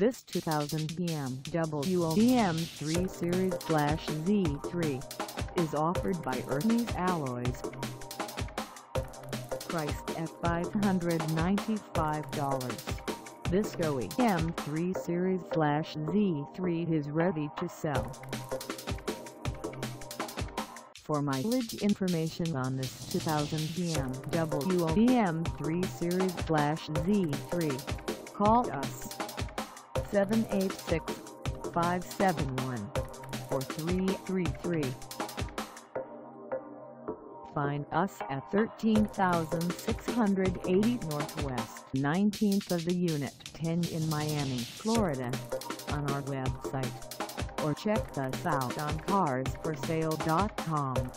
This 2000 BMW M3 Series Slash Z3 is offered by Ernie's Alloys. Priced at $595, this OEM 3 Series Slash Z3 is ready to sell. For mileage information on this 2000 BMW M3 Series Slash Z3, call us 786-571-4333. Find us at 13680 Northwest 19th of the Unit 10 in Miami, Florida on our website or check us out on carsforsale.com.